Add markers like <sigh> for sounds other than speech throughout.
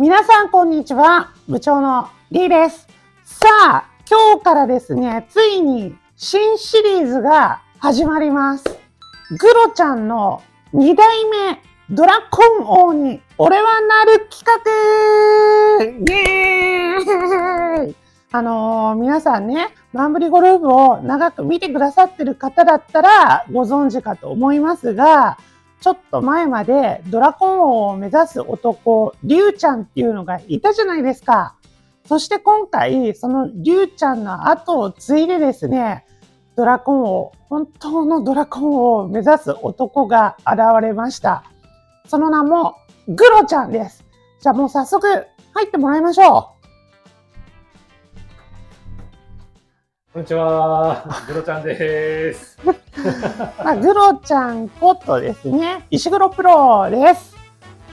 皆さんこんにちは。部長のリーです。さあ、今日からですね、ついに新シリーズが始まります。グロちゃんの2代目ドラコン王に俺はなる企画イェーイあのー皆さんね、マンブリゴルフを長く見てくださってる方だったらご存知かと思いますが、ちょっと前までドラコン王を目指す男、リュウちゃんっていうのがいたじゃないですか。そして今回、そのリュウちゃんの後を継いでですね、ドラコン王、本当のドラコン王を目指す男が現れました。その名も、グロちゃんです。じゃあもう早速入ってもらいましょこんにちは、グロちゃんです。<laughs> う。<laughs> まあ、グロちゃんことですね、石黒プロです。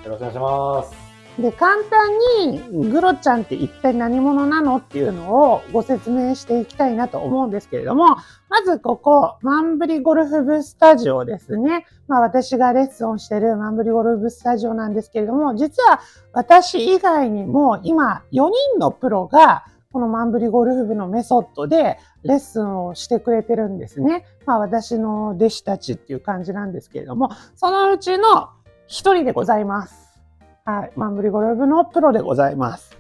よろしくお願いします。で、簡単にグロちゃんって一体何者なのっていうのをご説明していきたいなと思うんですけれども、まずここ、マンブリゴルフ部スタジオですね。まあ私がレッスンをしているマンブリゴルフ部スタジオなんですけれども、実は私以外にも今4人のプロがこのマンブリゴルフ部のメソッドでレッスンをしてくれてるんですね。まあ私の弟子たちっていう感じなんですけれども、そのうちの1人でございます。はい。マンブリゴルフ部のプロでございます。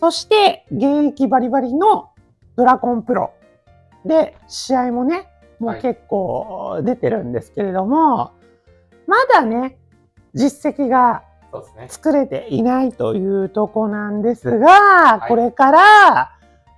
そして、現役バリバリのドラコンプロ。で、試合もね、もうはい結構出てるんですけれども、まだね、実績が。作れていないというとこなんですが、いこれから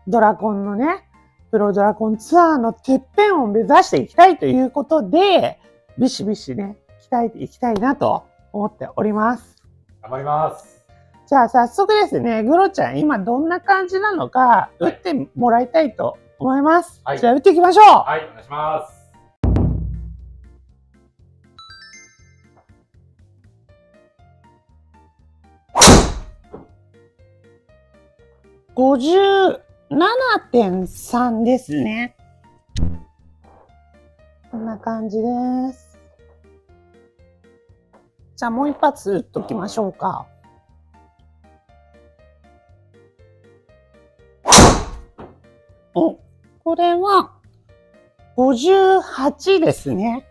ドラコンのね、プロドラコンツアーのてっぺんを目指していきたいということで、ビシビシね、鍛えていきたいなと思っております。頑張ります。じゃあ早速ですね、グロちゃん今どんな感じなのか打はいってもらいたいと思います。はいじゃあ打っていきましょう、はい、お願いします。57.3ですね。こんな感じです。じゃあもう一発打っときましょうか。お、これは58ですね。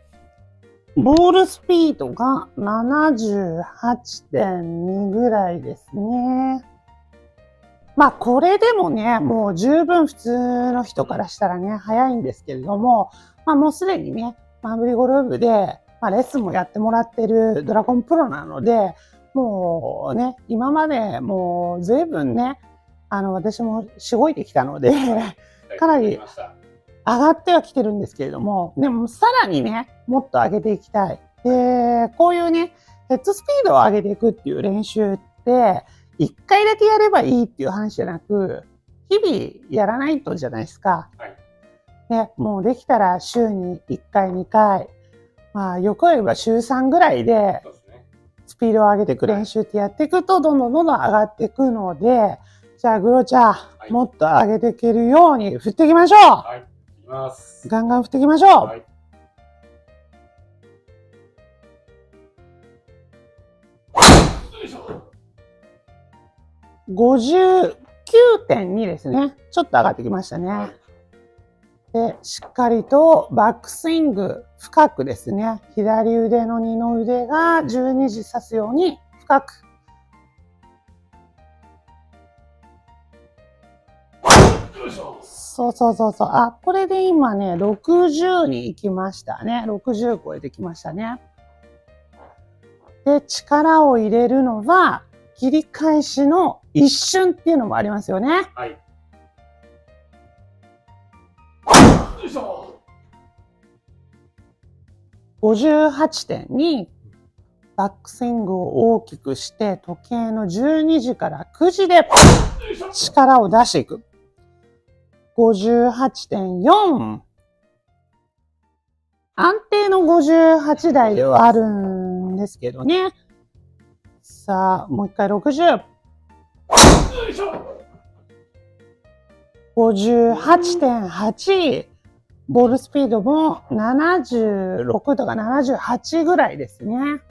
ボールスピードが78.2ぐらいですね。まあこれでもね、もう十分普通の人からしたらね、早いんですけれども、まあもうすでにね、マンブリゴルフ部で、まあレッスンもやってもらってるドラゴンプロなので、もうね、今までもう随分ね、あの私もしごいてきたので、かなり上がってはきてるんですけれども、でもさらにね、もっと上げていきたい。で、こういうね、ヘッドスピードを上げていくっていう練習って、一回だけやればいいっていう話じゃなく、日々やらないとじゃないですか。はいね、もうできたら週に1回、2回、まあ、よく言えば週3ぐらいで。スピードを上げていく練習ってやっていくと、どんどんどんどん上がっていくので、じゃあ、グロちゃん、いもっと上げていけるように振っていきましょうはい、いきます。ガンガン振っていきましょう、はい。59.2ですね。ちょっと上がってきましたね。で、しっかりとバックスイング深くですね。左腕の二の腕が12時刺すように深く。そうそうそうそう。あ、これで今ね、60に行きましたね。60超えてきましたね。で、力を入れるのは、切り返しの一瞬っていうのもありますよね。はい。よいしょ。58.2バックスイングを大きくして時計の12時から9時で力を出していく。58.4安定の58台ではあるんですけどね。さあ、もう一回60。よいしょ。58.8。ボールスピードも76とか78ぐらいですね。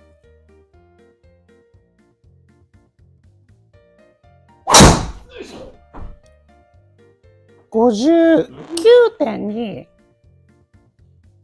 59.2。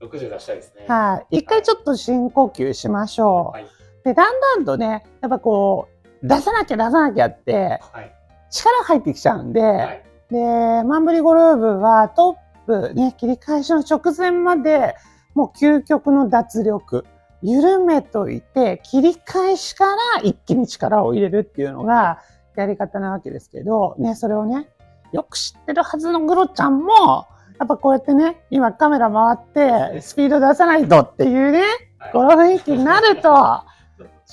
60出したいですね。はい。一回ちょっと深呼吸しましょう。はい。で、だんだんとね、やっぱこう、出さなきゃ出さなきゃって、はい。力入ってきちゃうんで、はい。で、マンブリゴルーブはトップね、切り返しの直前まで、もう究極の脱力。緩めといて、切り返しから一気に力を入れるっていうのがやり方なわけですけど、ね、それをね、よく知ってるはずのグロちゃんも、やっぱこうやってね、今カメラ回って、スピード出さないとっていうね、はいこの雰囲気になると、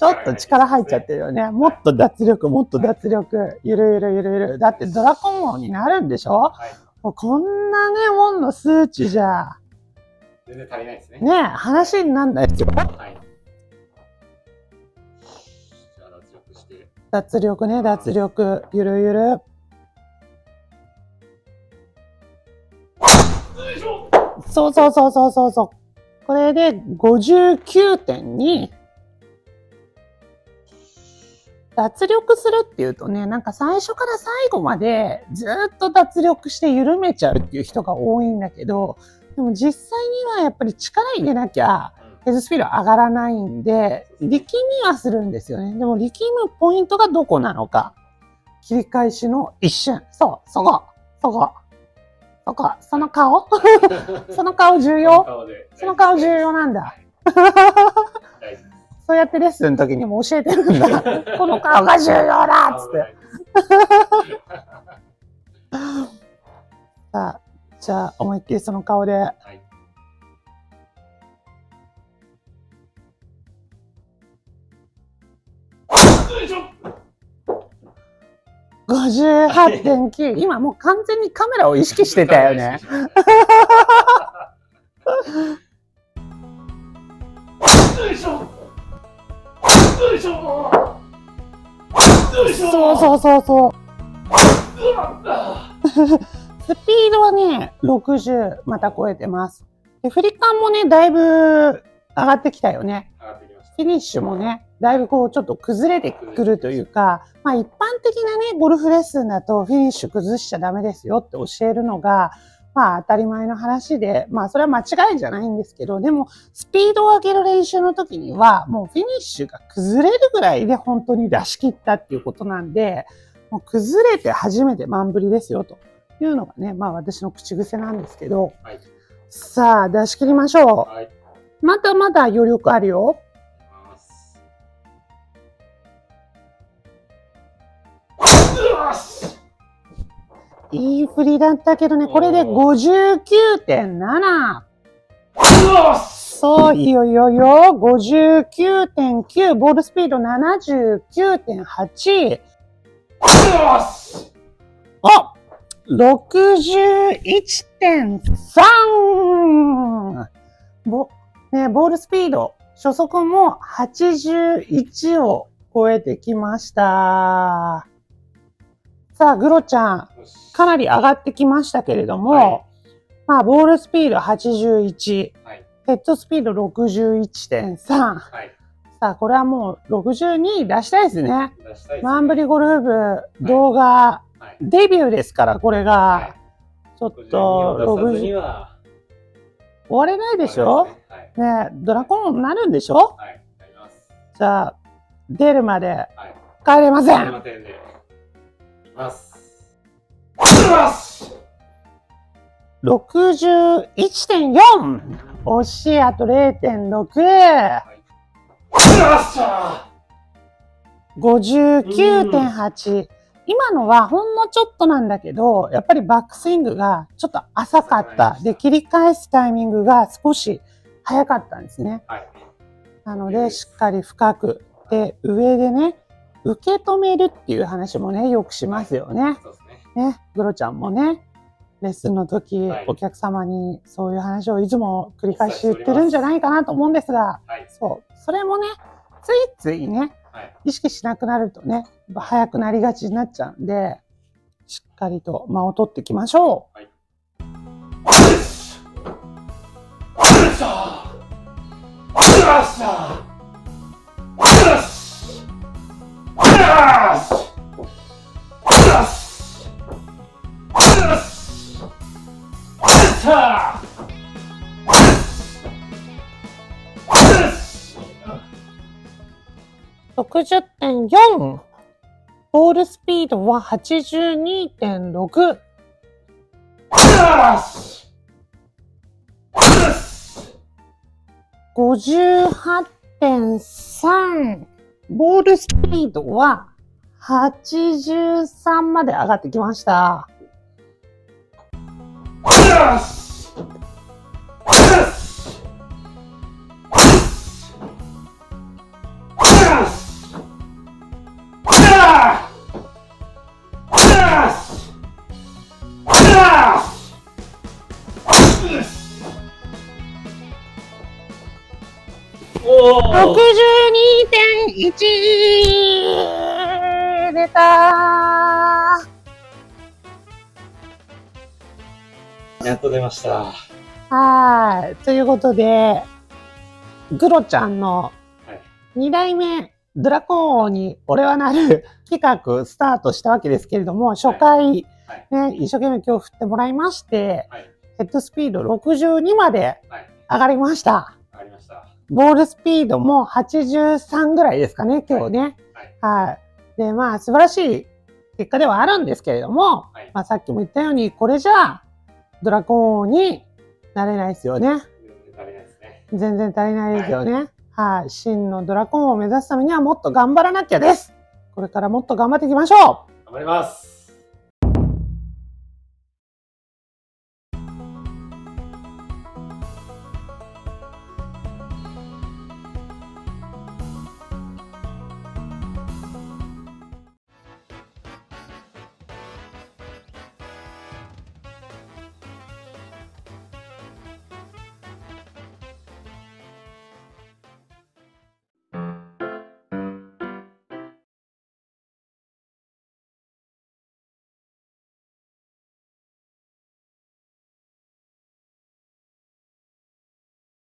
ちょっと力入っちゃってるよね。もっと脱力、もっと脱力。ゆるゆるゆるゆる。だってドラコン王になるんでしょ？はい。もうこんなね、もんの数値じゃ、全然足りないですね。ね、話になんないですよ。はい。じゃあ、脱力して。脱力ね、脱力。ゆるゆる。そうそうそうそうそうそう。これで59.2。脱力するっていうとね、なんか最初から最後までずっと脱力して緩めちゃうっていう人が多いんだけど、でも実際にはやっぱり力入れなきゃヘッドスピード上がらないんで、力みはするんですよね。でも力むポイントがどこなのか。切り返しの一瞬。そう、そこ、そこ、そこ、その顔 <laughs> その顔重要。その顔重要なんだ。<laughs> <laughs> そうやってレッスンの時にも教えてるんだ。<laughs> この顔が重要だっつって。<laughs> さあ、じゃあ思いっきりその顔で。はい。58.9。今もう完全にカメラを意識してたよね。<laughs> そうそうそうそう。<laughs> スピードはね、60また超えてます。で、振り感もね、だいぶ上がってきたよね。上がってきましフィニッシュもね、だいぶこうちょっと崩れてくるというか、まあ一般的なね、ゴルフレッスンだとフィニッシュ崩しちゃダメですよって教えるのが、まあ当たり前の話で、まあそれは間違いじゃないんですけど、でもスピードを上げる練習の時には、もうフィニッシュが崩れるぐらいで本当に出し切ったっていうことなんで、もう崩れて初めて満振りですよというのがね、まあ私の口癖なんですけど、はいさあ出し切りましょた。はい。う。まだまだ余力あるよ。いい振りだったけどね、これで59.7。よし。そう、いいよいいよよ。59.9、ボールスピード79.8。よし。あ !61.3! ボ、ね、ボールスピード、初速も81を超えてきました。さあ、グロちゃん、かなり上がってきましたけれども、はいまあ、ボールスピード81、はい。ヘッドスピード61.3。さはい。あ、これはもう62出したいですね。出したいですね。マンブリゴルフ部動画、はい。デビューですから、これが。はい。ちょっ52と、を出さずに60は。終われないでしょ？はい。ねドラコンになるんでしょ？はい。じゃあ、出るまではい。帰れません。すい 61.4! 惜しい、あと0.6。はい。よっしゃ59.8。今のはほんのちょっとなんだけど、やっぱりバックスイングがちょっと浅かった。で、切り返すタイミングが少し早かったんですね。はい。なので、しっかり深く。で、上でね、受け止めるっていう話もね、よくしますよね。そうですね。ね、グロちゃんもね、レッスンの時、はいお客様にそういう話をいつも繰り返し言ってるんじゃないかなと思うんですが、はい。そう。それもね、ついついね、はい。意識しなくなるとね、やっぱ早くなりがちになっちゃうんで、しっかりと間を取っていきましょう。よし60.4。ボールスピードは82.6。58.3。ボールスピードは83まで上がってきました。おー 62.1! 出たやっと出ました。はーい。ということで、グロちゃんのはい。2代目ドラコン王に俺はなる <laughs> 企画スタートしたわけですけれども、初回、はいね、一生懸命今日振ってもらいまして、はい。ヘッドスピード62まではい。上がりました。わかりました。ボールスピードも83ぐらいですかね、今日ね。はい。はい。で、まあ、素晴らしい結果ではあるんですけれども、はい。まあ、さっきも言ったように、これじゃあ、ドラゴン王になれないですよね。全然足りないですね。全然足りないですよね。はい。真のドラゴン王を目指すためにはもっと頑張らなきゃです。これからもっと頑張っていきましょう頑張ります。